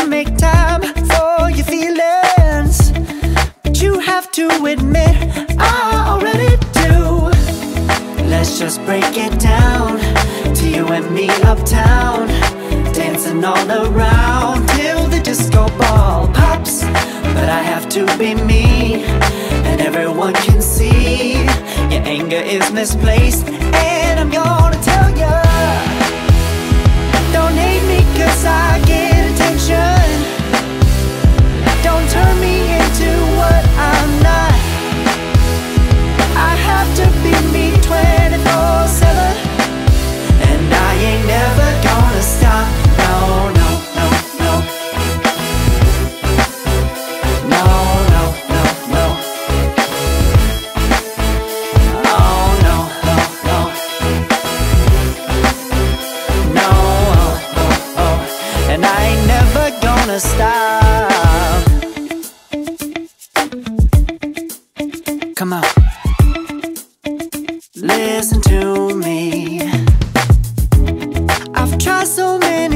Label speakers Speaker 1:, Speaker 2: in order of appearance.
Speaker 1: to make time for your feelings. But you have to admit I already do. Let's just break it down To you and me uptown Dancing all around Till the disco ball pops. But I have to be me And everyone can see Your anger is misplaced And I'm gonna tell ya. stop. Come on, listen to me. I've tried so many.